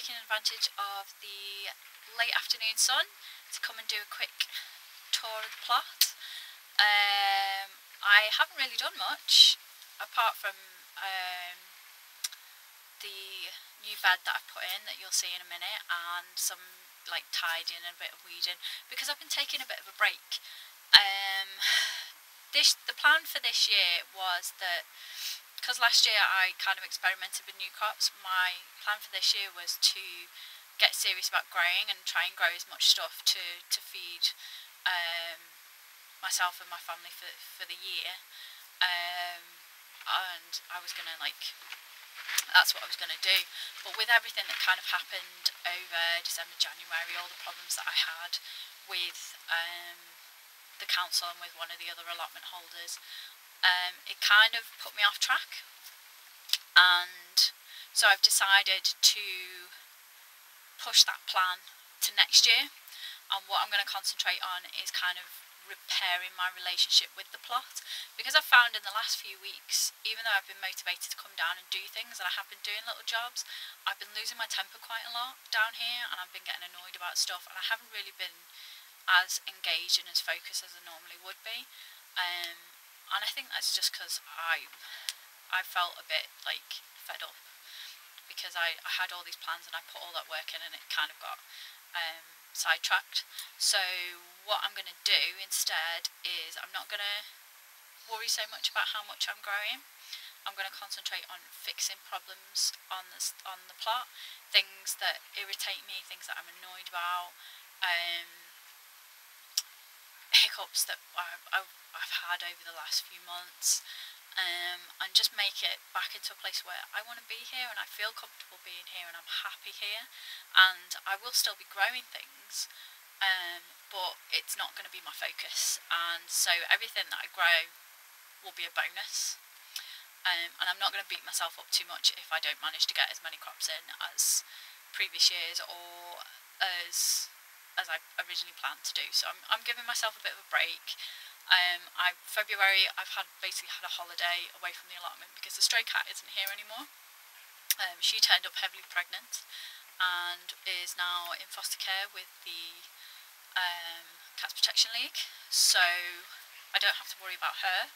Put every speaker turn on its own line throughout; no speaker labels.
taking advantage of the late afternoon sun to come and do a quick tour of the plot. Um, I haven't really done much apart from um, the new bed that I've put in that you'll see in a minute and some like tidying and a bit of weeding because I've been taking a bit of a break. Um, this the plan for this year was that because last year I kind of experimented with new crops. My plan for this year was to get serious about growing and try and grow as much stuff to to feed um, myself and my family for for the year. Um, and I was gonna like that's what I was going to do. But with everything that kind of happened over December, January, all the problems that I had with um, the council and with one of the other allotment holders, um, it kind of put me off track. And so I've decided to push that plan to next year. And what I'm going to concentrate on is kind of repairing my relationship with the plot because I've found in the last few weeks even though I've been motivated to come down and do things and I have been doing little jobs I've been losing my temper quite a lot down here and I've been getting annoyed about stuff and I haven't really been as engaged and as focused as I normally would be um, and I think that's just because I I felt a bit like fed up because I, I had all these plans and I put all that work in and it kind of got um, sidetracked. So what I'm going to do instead is I'm not going to worry so much about how much I'm growing. I'm going to concentrate on fixing problems on the, on the plot, things that irritate me, things that I'm annoyed about, um, hiccups that I've, I've had over the last few months, um, and just make it back into a place where I want to be here and I feel comfortable being here and I'm happy here and I will still be growing things um, but it's not going to be my focus and so everything that I grow will be a bonus um, and I'm not going to beat myself up too much if I don't manage to get as many crops in as previous years or as as I originally planned to do so I'm, I'm giving myself a bit of a break um, I February I've had basically had a holiday away from the allotment because the stray cat isn't here anymore. Um, she turned up heavily pregnant and is now in foster care with the um, Cats Protection League, so I don't have to worry about her.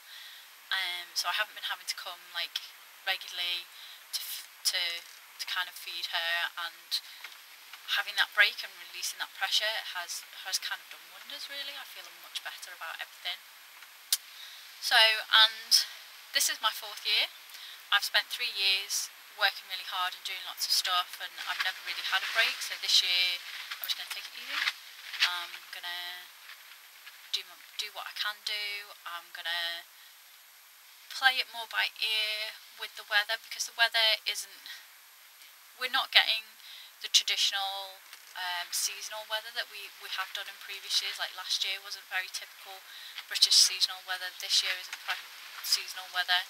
Um, so I haven't been having to come like regularly to to to kind of feed her and having that break and releasing that pressure has has kind of done wonders really. I feel much better about everything. So, and this is my fourth year. I've spent three years working really hard and doing lots of stuff and I've never really had a break. So this year I'm just going to take it easy. I'm going to do, my, do what I can do. I'm going to play it more by ear with the weather because the weather isn't, we're not getting the traditional um, seasonal weather that we, we have done in previous years. Like last year wasn't very typical British seasonal weather. This year isn't seasonal weather.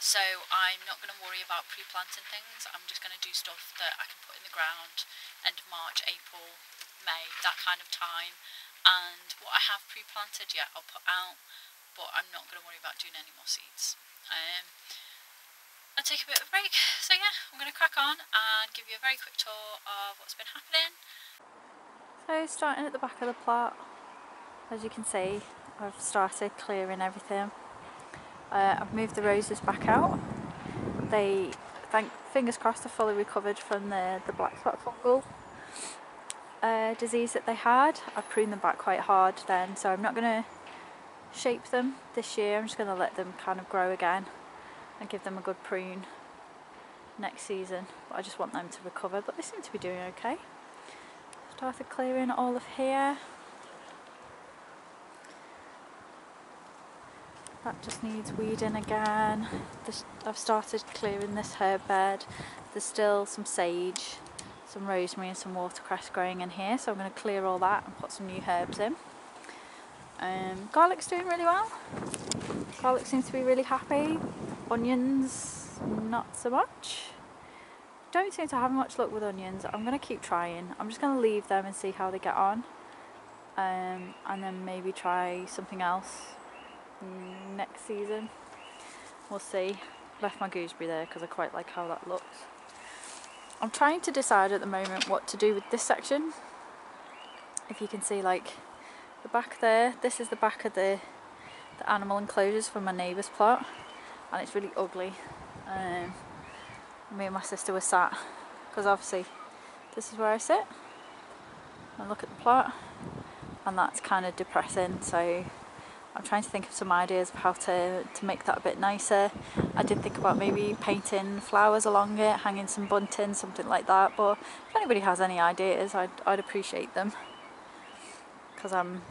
So I'm not going to worry about pre-planting things. I'm just going to do stuff that I can put in the ground end of March, April, May, that kind of time. And what I have pre-planted, yeah, I'll put out, but I'm not going to worry about doing any more seeds. Um, and take a bit of a break. So yeah, I'm going to crack on and give you a very quick tour of what's been happening.
So starting at the back of the plot, as you can see, I've started clearing everything. Uh, I've moved the roses back out. They, thank fingers crossed, are fully recovered from the, the black spot fungal uh, disease that they had. I pruned them back quite hard then, so I'm not going to shape them this year. I'm just going to let them kind of grow again and give them a good prune next season. But I just want them to recover but they seem to be doing okay. Started clearing all of here. That just needs weeding again. I've started clearing this herb bed. There's still some sage some rosemary and some watercress growing in here so I'm going to clear all that and put some new herbs in. Um, garlic's doing really well. Garlic seems to be really happy onions not so much. Don't seem to have much luck with onions. I'm going to keep trying. I'm just going to leave them and see how they get on. Um, and then maybe try something else next season. We'll see. Left my gooseberry there because I quite like how that looks. I'm trying to decide at the moment what to do with this section. If you can see like the back there, this is the back of the, the animal enclosures from my neighbour's plot and it's really ugly. Um, me and my sister were sat because obviously this is where I sit and look at the plot and that's kind of depressing so I'm trying to think of some ideas of how to, to make that a bit nicer. I did think about maybe painting flowers along it, hanging some bunting, something like that, but if anybody has any ideas, I'd, I'd appreciate them because I'm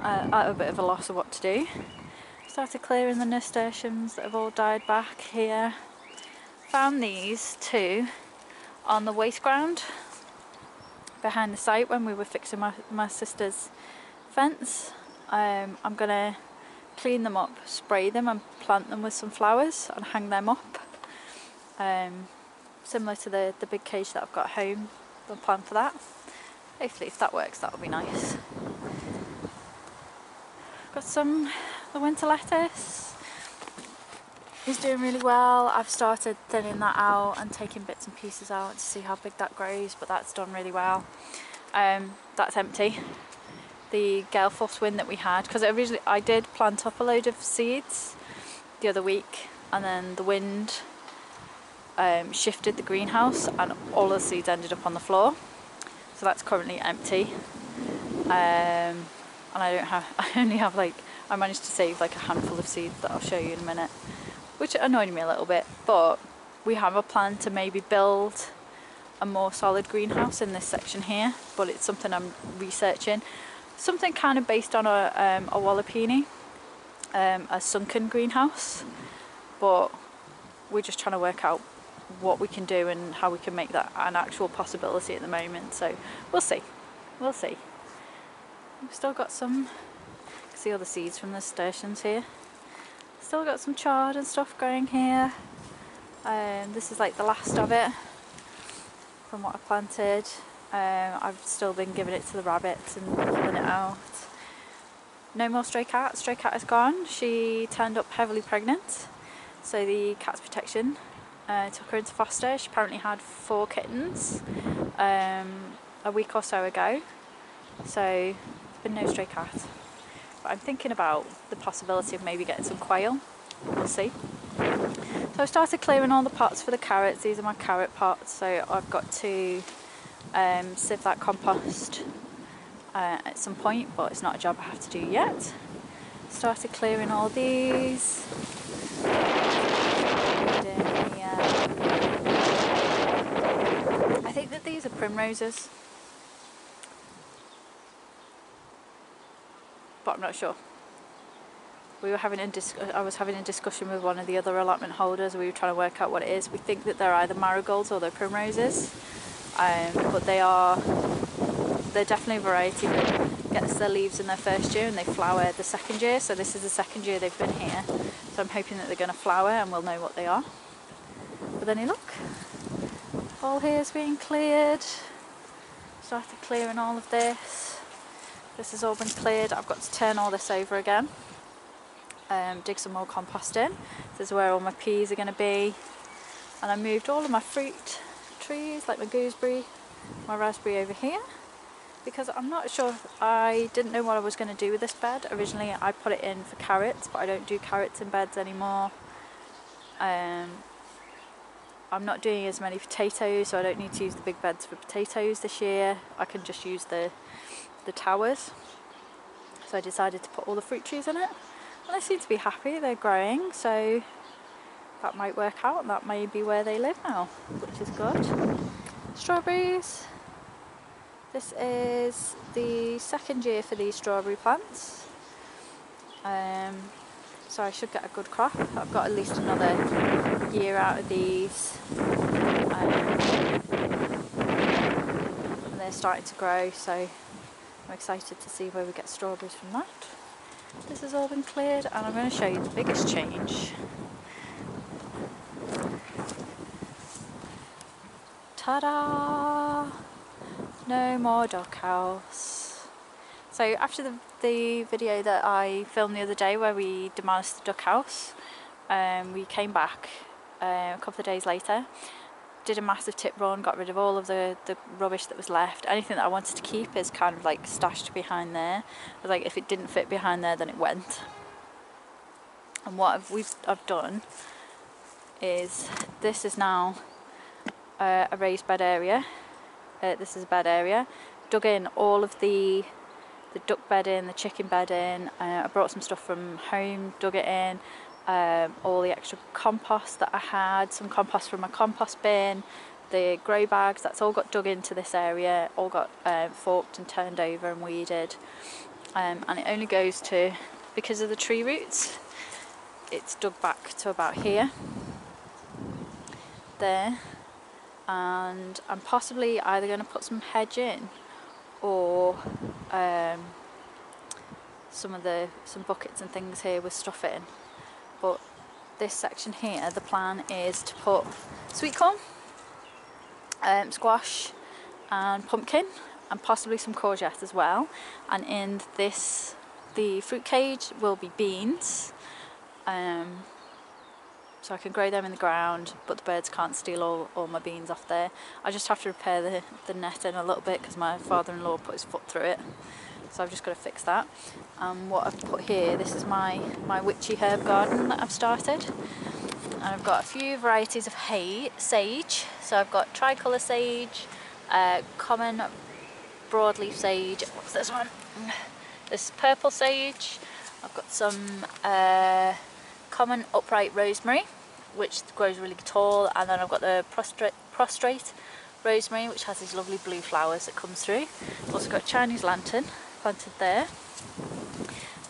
uh, at a bit of a loss of what to do. Started clearing the nasturtiums that have all died back here. Found these two on the waste ground behind the site when we were fixing my, my sister's fence um, I'm gonna clean them up, spray them and plant them with some flowers and hang them up. Um, similar to the, the big cage that I've got home, the plan for that. Hopefully if that works that'll be nice. Got some the winter lettuce. is doing really well. I've started thinning that out and taking bits and pieces out to see how big that grows, but that's done really well. Um, that's empty the gale force wind that we had because originally I did plant up a load of seeds the other week and then the wind um, shifted the greenhouse and all the seeds ended up on the floor so that's currently empty um, and I don't have I only have like I managed to save like a handful of seeds that I'll show you in a minute which annoyed me a little bit but we have a plan to maybe build a more solid greenhouse in this section here but it's something I'm researching something kind of based on a, um, a um, a sunken greenhouse, but we're just trying to work out what we can do and how we can make that an actual possibility at the moment. So we'll see, we'll see. We've still got some, see all the seeds from the stations here. Still got some chard and stuff growing here. Um, this is like the last of it from what I planted. Um, I've still been giving it to the rabbits and pulling it out. No more stray cat. Stray cat is gone. She turned up heavily pregnant, so the Cats Protection uh, took her into foster. She apparently had four kittens um, a week or so ago, so there's been no stray cat. But I'm thinking about the possibility of maybe getting some quail. We'll see. So I started clearing all the pots for the carrots. These are my carrot pots, so I've got to um, sieve that compost uh, at some point, but it's not a job I have to do yet. Started clearing all these. I think that these are primroses, I'm not sure. We were having a I was having a discussion with one of the other allotment holders. We were trying to work out what it is. We think that they're either marigolds or they're primroses. Um, but they are they're definitely a variety that gets their leaves in their first year and they flower the second year. So this is the second year they've been here. So I'm hoping that they're going to flower and we'll know what they are. But then you look all here's being cleared. Started clearing all of this this has all been cleared I've got to turn all this over again um, dig some more compost in this is where all my peas are going to be and I moved all of my fruit trees like my gooseberry, my raspberry over here because I'm not sure, I didn't know what I was going to do with this bed. Originally I put it in for carrots but I don't do carrots in beds anymore. Um, I'm not doing as many potatoes so I don't need to use the big beds for potatoes this year. I can just use the, the towers. So I decided to put all the fruit trees in it. And they seem to be happy, they're growing so that might work out. That may be where they live now which is good. Strawberries. This is the second year for these strawberry plants. Um, so I should get a good crop. I've got at least another year out of these. Um, and they're starting to grow so I'm excited to see where we get strawberries from that this has all been cleared and I'm going to show you the biggest change Ta-da! No more doghouse. So after the, the video that I filmed the other day where we demolished the duck house, um, we came back uh, a couple of days later did a massive tip run, got rid of all of the, the rubbish that was left. Anything that I wanted to keep is kind of like stashed behind there. like if it didn't fit behind there, then it went. And what I've, we've, I've done is this is now uh, a raised bed area. Uh, this is a bed area. Dug in all of the the duck bed in, the chicken bed in. Uh, I brought some stuff from home, dug it in. Um, all the extra compost that I had, some compost from my compost bin, the grow bags, that's all got dug into this area, all got um, forked and turned over and weeded. Um, and it only goes to, because of the tree roots, it's dug back to about here, there, and I'm possibly either going to put some hedge in or um, some of the some buckets and things here with stuff in but this section here the plan is to put sweet corn um, squash and pumpkin and possibly some courgette as well and in this the fruit cage will be beans um, so I can grow them in the ground but the birds can't steal all, all my beans off there. I just have to repair the, the net in a little bit because my father-in-law put his foot through it so I've just got to fix that. Um, what I've put here, this is my, my witchy herb garden that I've started and I've got a few varieties of hay, sage, so I've got tricolour sage, uh, common broadleaf sage, what's this one? This purple sage, I've got some uh, common upright rosemary which grows really tall and then I've got the prostrate, prostrate rosemary which has these lovely blue flowers that comes through. I've also got Chinese lantern planted there.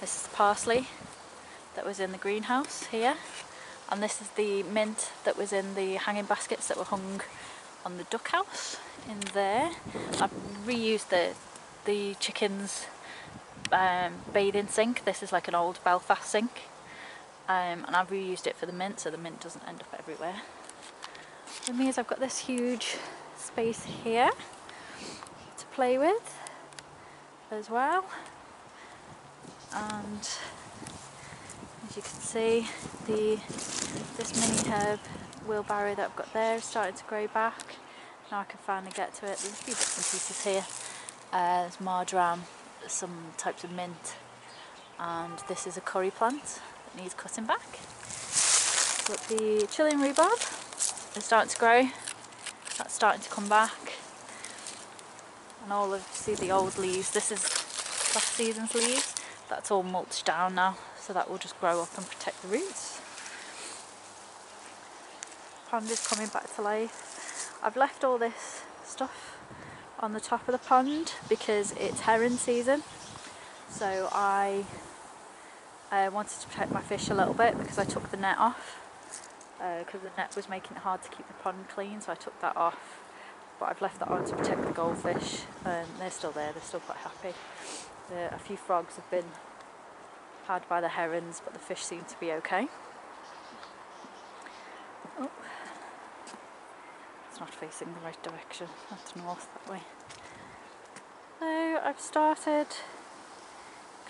This is parsley that was in the greenhouse here and this is the mint that was in the hanging baskets that were hung on the duck house in there. I've reused the, the chickens um, bathing sink. This is like an old Belfast sink um, and I've reused it for the mint so the mint doesn't end up everywhere. With me is I've got this huge space here to play with as well and as you can see the this mini herb wheelbarrow that I've got there is starting to grow back now I can finally get to it there's a few bits and pieces here uh, there's marjoram some types of mint and this is a curry plant that needs cutting back. But the Chilean rhubarb is starting to grow. That's starting to come back. And all of, see the old leaves, this is last season's leaves. That's all mulched down now, so that will just grow up and protect the roots. Pond is coming back to life. I've left all this stuff on the top of the pond because it's heron season. So I I wanted to protect my fish a little bit because I took the net off because uh, the net was making it hard to keep the pond clean so I took that off but I've left that on to protect the goldfish and they're still there, they're still quite happy. a few frogs have been had by the herons but the fish seem to be okay. Oh. It's not facing the right direction, that's north that way. So I've started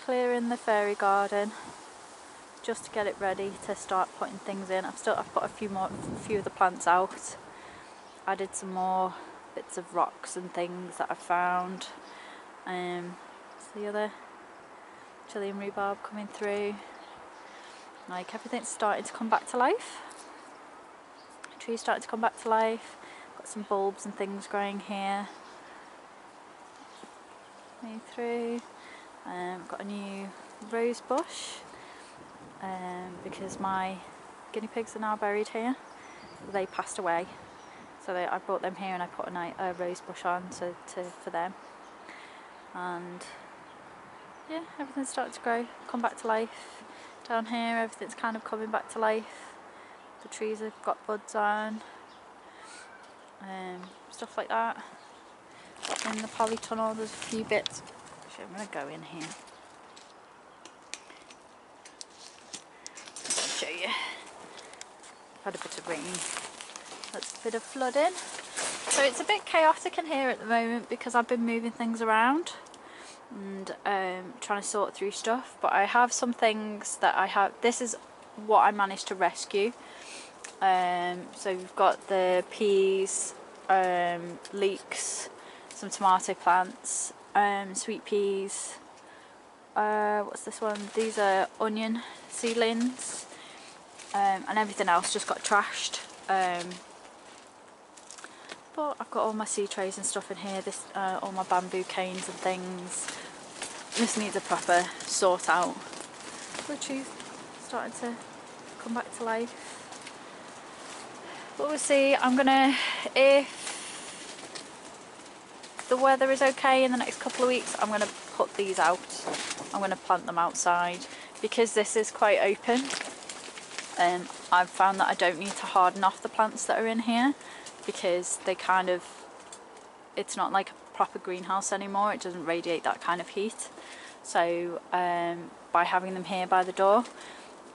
clearing the fairy garden just to get it ready to start putting things in. I've still I've put a few more a few of the plants out. Added some more bits of rocks and things that I found. Um it's the other Chilean rhubarb coming through. Like everything's starting to come back to life. The tree's starting to come back to life. Got some bulbs and things growing here. Coming through. Um, got a new rose bush um, because my guinea pigs are now buried here. They passed away, so they, I brought them here and I put a, a rose bush on to, to, for them. And yeah, everything's starting to grow, come back to life. Down here, everything's kind of coming back to life. The trees have got buds on, um, stuff like that. In the polytunnel, there's a few bits Actually, I'm going to go in here. show you. Had a bit of rain. Bit of flooding. So it's a bit chaotic in here at the moment because I've been moving things around and um, trying to sort through stuff. But I have some things that I have. This is what I managed to rescue Um, so we've got the peas, um, leeks, some tomato plants, um, sweet peas. Uh, what's this one? These are onion seedlings, um, and everything else just got trashed. Um, but I've got all my seed trays and stuff in here. This, uh, all my bamboo canes and things. This needs a proper sort out. The tree's starting to come back to life. But we'll see. I'm gonna if the weather is okay in the next couple of weeks, I'm gonna put these out. I'm gonna plant them outside because this is quite open. Um, I've found that I don't need to harden off the plants that are in here because they kind of it's not like a proper greenhouse anymore. It doesn't radiate that kind of heat. So um, by having them here by the door,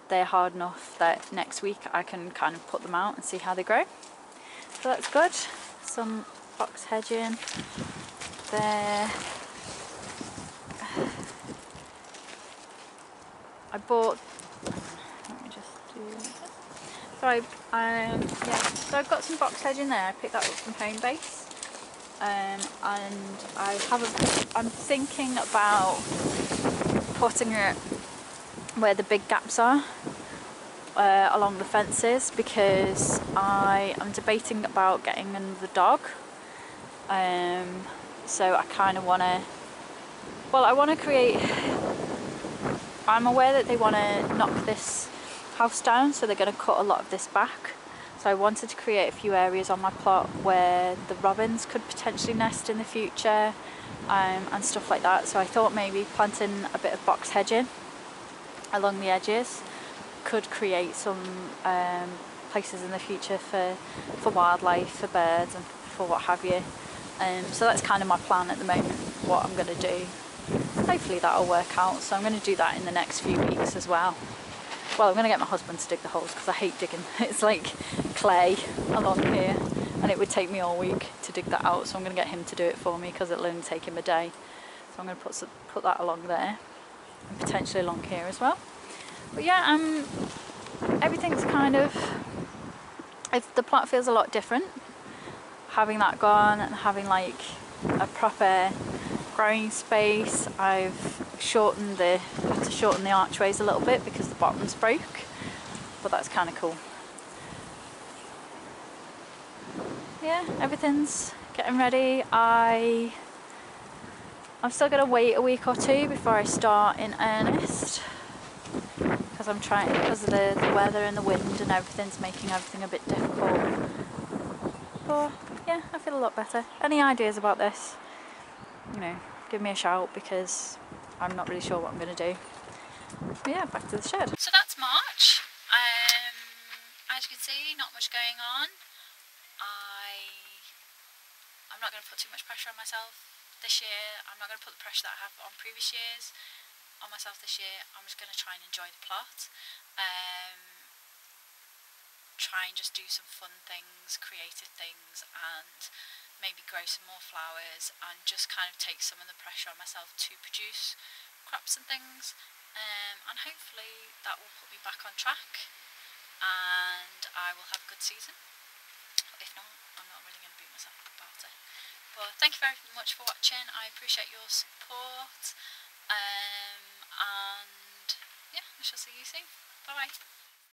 they're hard enough that next week I can kind of put them out and see how they grow. So that's good. Some box hedging there. I bought, let me just do So I, um, yeah, so I've got some box hedge in there. I picked that up from Homebase. Um, and I have a, I'm thinking about putting it where the big gaps are uh, along the fences because I am debating about getting another dog um, so I kind of want to well I want to create I'm aware that they want to knock this house down so they're going to cut a lot of this back so I wanted to create a few areas on my plot where the robins could potentially nest in the future um, and stuff like that so I thought maybe planting a bit of box hedging along the edges could create some um, places in the future for, for wildlife, for birds and for what have you. Um, so that's kind of my plan at the moment, what I'm going to do. Hopefully that'll work out, so I'm going to do that in the next few weeks as well. Well, I'm going to get my husband to dig the holes because I hate digging. It's like clay along here and it would take me all week to dig that out, so I'm going to get him to do it for me because it'll only take him a day. So I'm going to put, put that along there and potentially along here as well. But yeah, um, everything's kind of, if the plot feels a lot different, having that gone and having like a proper growing space. I've shortened the, had to shorten the archways a little bit because the bottoms broke, but that's kind of cool. Yeah, everything's getting ready. I, I'm still to wait a week or two before I start in earnest because I'm trying because of the, the weather and the wind and everything's making everything a bit difficult. But yeah, I feel a lot better. Any ideas about this? You know, give me a shout because I'm not really sure what I'm going to do. But yeah, back to the shed.
So that's March. Um, as you can see, not much going on. I, I'm not going to put too much pressure on myself this year. I'm not going to put the pressure that I have on previous years on myself this year. I'm just going to try and enjoy the plot. Um, try and just do some fun things, creative things, and maybe grow some more flowers and just kind of take some of the pressure on myself to produce crops and things. Um, and hopefully that will put me back on track and I will have a good season. If not, I'm not really going to beat myself up about it. But thank you very much for watching. I appreciate your support. Um, and yeah, I shall see you soon. Bye bye.